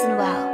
Listen well.